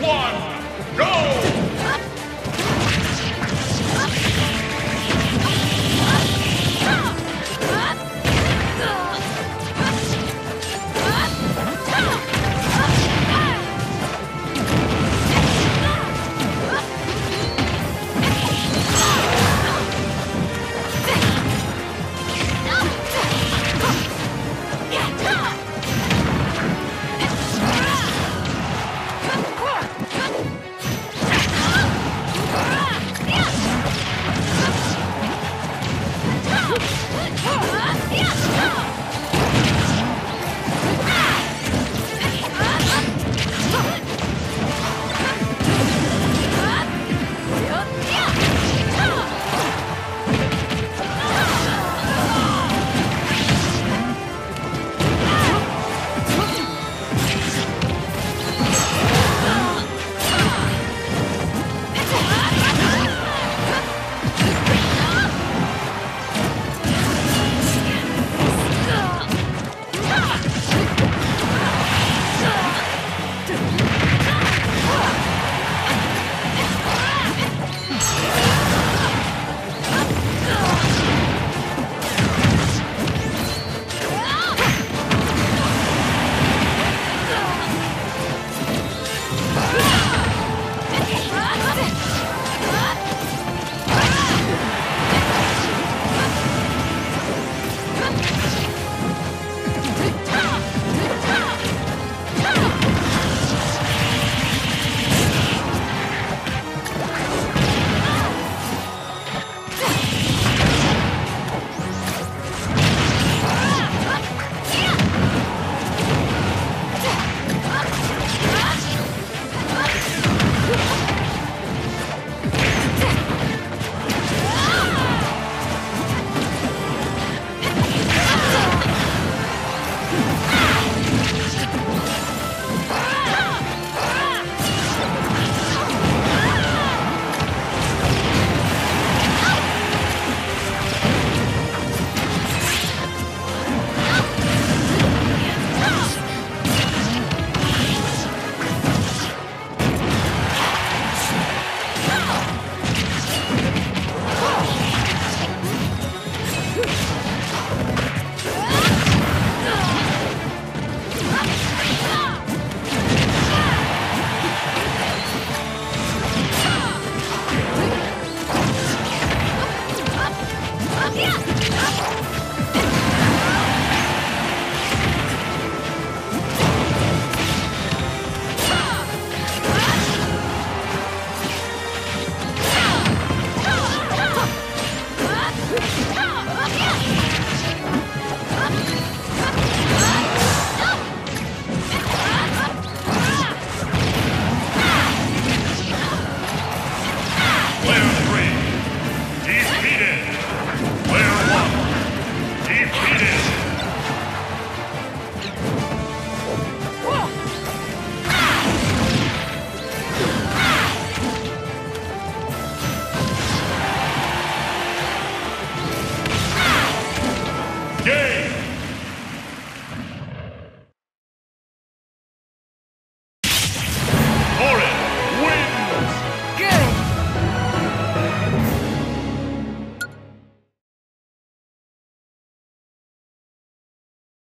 one.